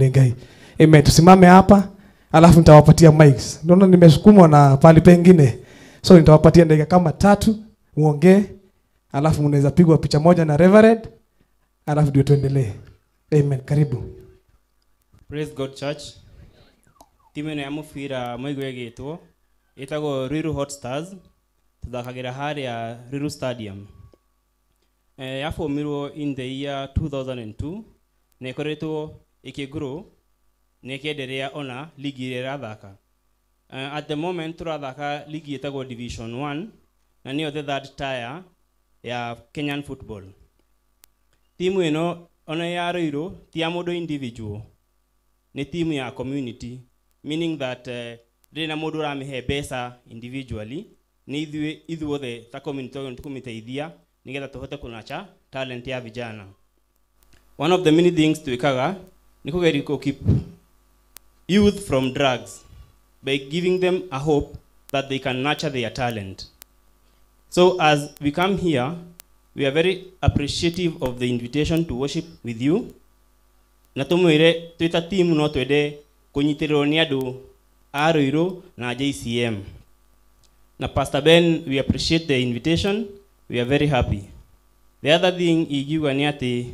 ni ngai. Amen. Tusimame hapa alafu nitawapatia mics. Naona nimesukumwa na pali pengine. So nitawapatia dakika kama tatu muongee alafu mnaweza pigwa picha moja na reverend alafu ndio tuendelee. Amen. Karibu. Praise god church. Timu ĩno ya mũbira mũigua ĩgĩtwo ĩtagwo riru hot stars tũthakagĩra harĩa riru stadium. Eh, yabũmirwo in the year 2002 na ĩkĩgrow na ĩkĩenderea ona ligi ĩrĩa ĩrathaka. Uh, at the moment tũrathaka ligi ĩtagwo division 1 na nä the third tier ya kenyan football. Timu no ona ya Ruiru ti ya mũndũ individual nĩ timu ya community meaning that uh, ndĩrĩ na mũndũ ũramĩhe mbeca individually nĩ ithuä ithuothe ta community nĩ tũkũmĩteithia nĩgetha tũhote kunacha talent ya vijana. One of the many things twĩkaga nĩ kũgeria ko keep youth from drugs. By giving them a hope that they can nurture their talent. So as we come here we are very appreciative of the invitation to worship with you. Na tũmwĩre twita team no twende kũnyitĩrĩrwo nĩ andũ a na JCM na Pastor Ben we appreciate the invitation. We are very happy. The other thing ingiuga nĩ atĩ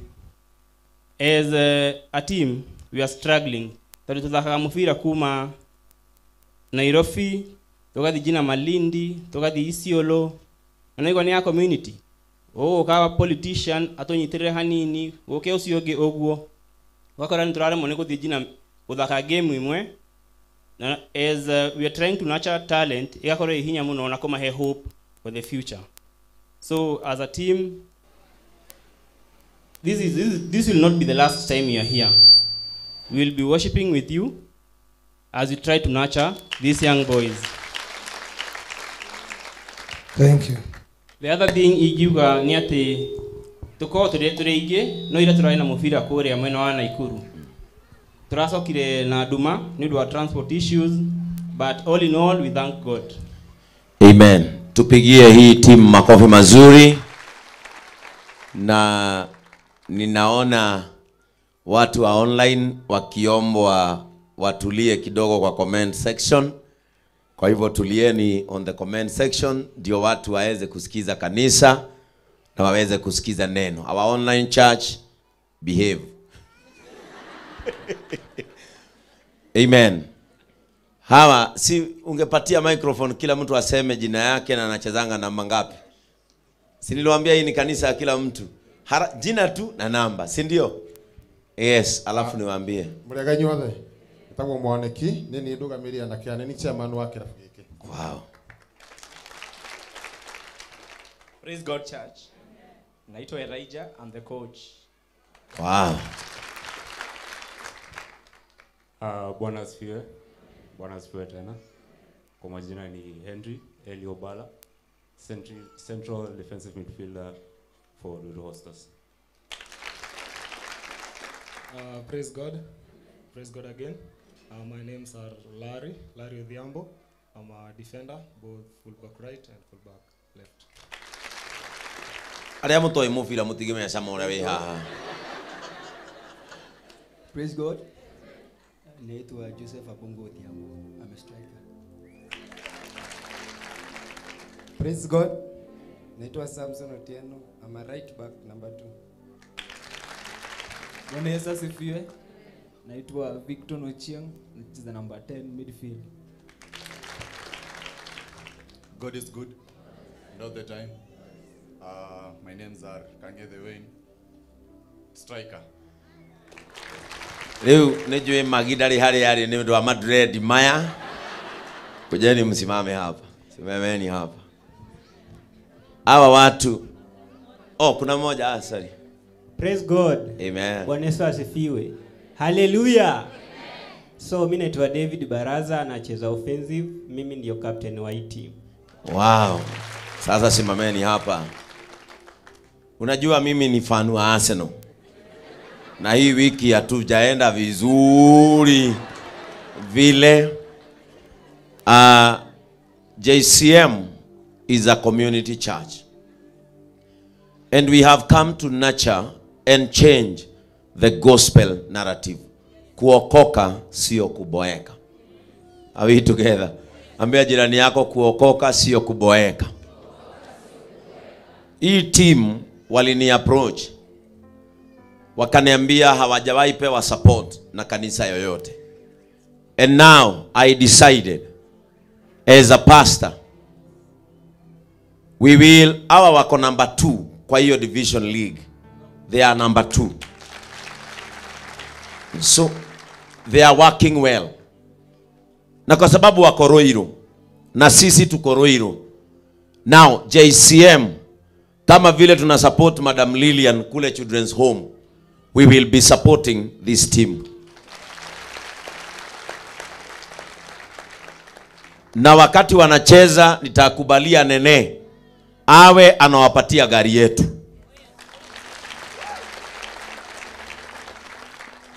as a, a team we are struggling. Tondũ må bira kuma Nairobi tå gathi njina Malindi tũgathiĩ Isiolo. Na nä ya community? Ũgũka politician atũnyitĩrĩre hanini. Gũke ũcio nä tå wakora nä gå thiä gũthiĩ gå thaka game imwe. Na as uh, we are trying to nurture talent ĩgakorwo ĩ hinya mũno na kũmahe hope for the future. So as a team this is, this, this will not be the last time you are here. We will be worshiping with you as you try to nurture these young boys. Thank you. The other thing ingiuga ni ati tũkorwo tũrĩ tũrĩ aingĩ no ira tũrarĩ na mũbira kũrĩa mwena wa naikuru. Tũracokire na nduma nĩ ũndũ wa transport issues but all in all we thank god. Amen. Tupigie hii timu makofi mazuri, na ninaona watu wa online wakiombwa watulie kidogo kwa comment section. Kwa hivyo tulieni on the comment section, ndio watu waweze kusikiza kanisa na waweze kusikiza neno. Our online church behave. Amen. Hawa si ungepatia microphone kila mtu aseme jina yake na anachezanga namba ngapi? Si niliwaambia hii ni kanisa ya kila mtu. Hara, jina tu na namba, si ndio? Yes, alafu niwaambie. mũrega inyuothe ĩtagwo mwaniki nĩ na ndũgamĩrĩri nini anene chairman wa kirabu giki. Wow. Praise God Church. Naitwa Elijah, I'm the coach. Wow. Uh, Bwana asifiwe. Bwana asifiwe tena. Kwa majina ni Henry Eliobala, Central, Central Defensive Midfielder for Ruiru Hostas. Uh, praise God. Praise God again. Uh, my names are Larry, Larry Odhiambo. I'm a defender, both fullback right and fullback left. Arĩa mũtoĩ mũbira mũtigĩmenya cama ũrĩa wĩ haha. Praise God. Naitwa Joseph Abongo Odhiambo. I'm a striker. Praise God. Naitwa Samson Otieno. I'm a right back number 2. Bwana Yesu asifiwe. Naitwa Victor Ochieng, nacheza number 10 midfield. God is good and all the time. Uh, my names are Kange the Wayne, striker. Leo nijue magidari hali hali ni ndo wa Madrid maya. Kujeni msimame hapa, simameni hapa. Hawa watu oh, kuna mmoja ah, sorry. Praise God. Amen. Bwana Yesu asifiwe. Haleluya. So mimi naitwa David Baraza nacheza offensive. Mimi ndio captain wa hii team. Wow. Sasa simameni hapa. Unajua mimi ni fan wa Arsenal. Na hii wiki hatujaenda vizuri vile. Uh, JCM is a community church. And we have come to nurture and change the gospel narrative kuokoka sio kuboeka. Are we together? Ambia jirani yako kuokoka sio kuboeka. Hii team walini approach wakaniambia hawajawahi pewa support na kanisa yoyote. And now I decided as a pastor we will hawa wako number 2 kwa hiyo division league. They are number 2. So they are working well. Na kwa sababu wako Roiro na sisi tuko Roiro. Now JCM kama vile tuna support Madam Lilian kule Children's Home, we will be supporting this team. Na wakati wanacheza nitakubalia Nene awe anawapatia gari yetu.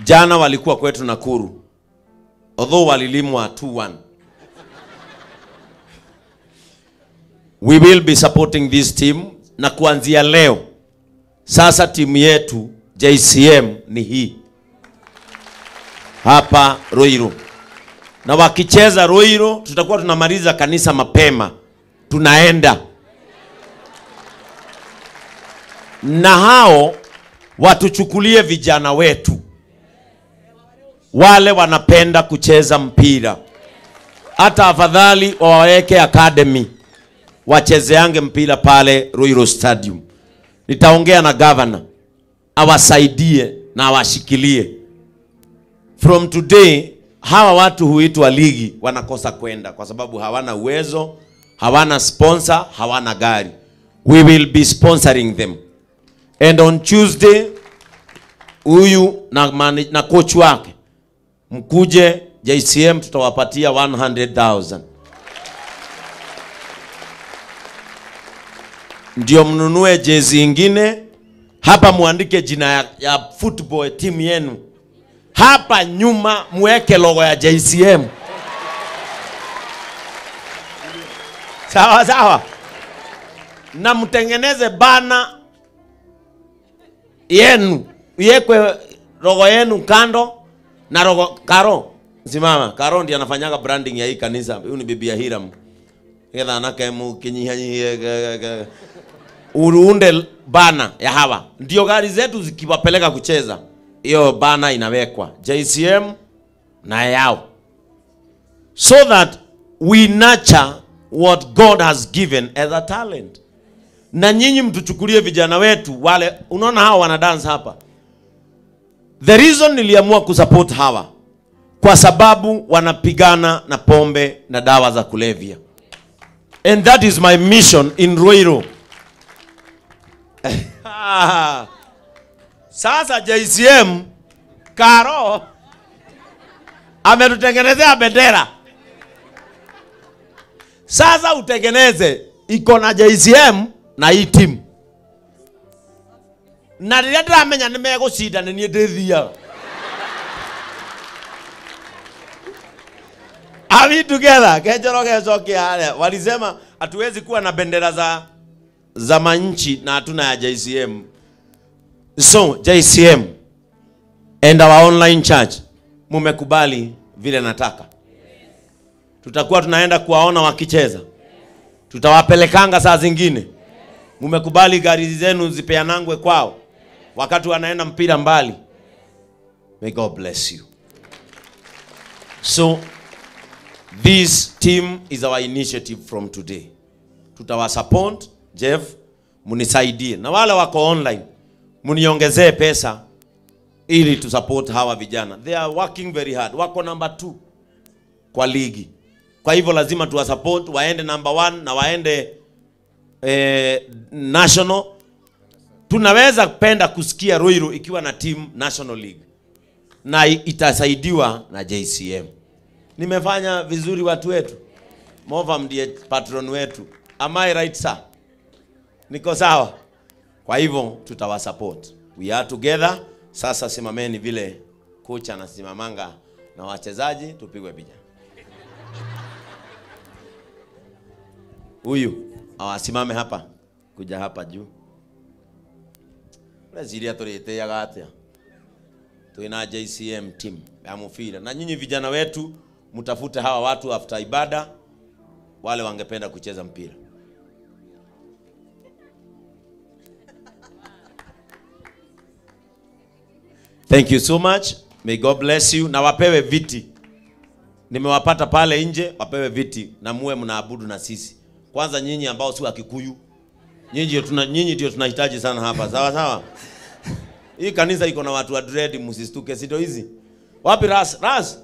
Jana walikuwa kwetu Nakuru, although walilimwa 2-1. We will be supporting this team na kuanzia leo. Sasa timu yetu JCM ni hii. Hapa Ruiru, na wakicheza Ruiru tutakuwa tunamaliza kanisa mapema, tunaenda na hao watuchukulie vijana wetu wale wanapenda kucheza mpira, hata afadhali wawaweke academy wachezeange mpira pale Ruiru Stadium. Nitaongea na governor awasaidie na awashikilie. From today hawa watu huitwa ligi wanakosa kwenda kwa sababu hawana uwezo, hawana sponsor, hawana gari. We will be sponsoring them. And on Tuesday huyu na, mani- na coach wake mkuje JCM tutawapatia 100,000 ndio mnunue jezi ingine. Hapa, muandike jina ya, ya football timu yenu. Hapa nyuma, muweke logo ya JCM. Sawa sawa, na mtengeneze bana yenu, iwekwe rogo yenu kando na rogo Karo. Simama, Karo ndiye anafanyaga branding ya hii kanisa. Huyu ni bibi ya Hiram. Getha anake mukinyihanyihie uruunde bana ya hawa, ndio gari zetu zikiwapeleka kucheza, hiyo bana inawekwa JCM na yao, so that we nurture what God has given as a talent. Na nyinyi mtuchukulie vijana wetu wale, unaona hawa wana dance hapa. The reason niliamua kusupport hawa kwa sababu wanapigana na pombe na dawa za kulevya, and that is my mission in Ruiru. Sasa JCM Karo ametutengenezea bendera. Sasa utengeneze iko na JCM na hii timu, na rĩrĩa ndĩramenya nĩ megũcinda nĩ niĩ ndĩthiaga. Are we together? Kejoro gecokie hale. walisema hatuwezi kuwa na bendera za za manchi na hatuna ya JCM. So JCM and our online church mumekubali vile nataka. Tutakuwa tunaenda kuwaona wakicheza, tutawapelekanga saa zingine. Mumekubali gari zenu zipeanangwe kwao wakati wanaenda mpira mbali. May God bless you. So this team is our initiative from today. Tutawasupport Jeff, munisaidie na wale wako online, muniongezee pesa ili tusupport hawa vijana. They are working very hard, wako number two kwa ligi. Kwa hivyo lazima tuwasupport waende number one na waende eh, national. Tunaweza penda kusikia Ruiru ikiwa na team national league na itasaidiwa na JCM. Nimefanya vizuri watu wetu. Movam ndiye patron wetu. Am I right sir? Niko sawa? Kwa hivyo tutawasupport. We are together. Sasa simameni vile kocha anasimamanga na wachezaji, tupigwe picha. Huyu awasimame hapa, kuja hapa juu. Reciria tũrĩtĩaga atĩa twina JCM team ya mufira na nyinyi vijana wetu mtafute hawa watu after ibada wale wangependa kucheza mpira Thank you so much. May God bless you. Na wapewe viti. Nimewapata pale nje, wapewe viti na muwe mnaabudu na sisi. Kwanza nyinyi ambao si wa Kikuyu. Nyinyi tuna nyinyi ndio tunahitaji sana hapa. Sawa sawa. Hii kanisa iko na watu wa dread, msistuke sito hizi. Wapi ras? Ras.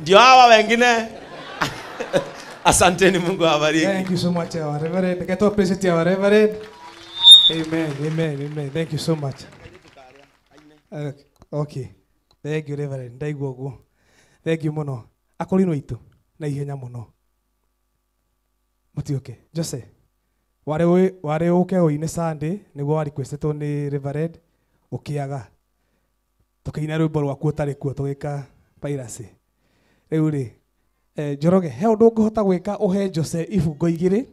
Ndio hawa wengine. Asanteni Mungu awabariki. Thank you so much, our Reverend. Get to please our Reverend. Amen, amen, amen. Thank you so much. Uh, okay. Thank you, Reverend. Ndaiguo ũguo. Thank you mono. Akorino itu na ihenya mũno. Mũtiũke. Jose. Warĩ ũke ũine Sunday nĩguo wa requestetwo nĩ Reverend ũkĩaga. Tũkĩina rwĩmbo rwaku ũtarĩ kuo tugika piracy. riu ri eh, Njoroge, he undu ũngĩhota gwika uhe Jose ibungo igĩrĩ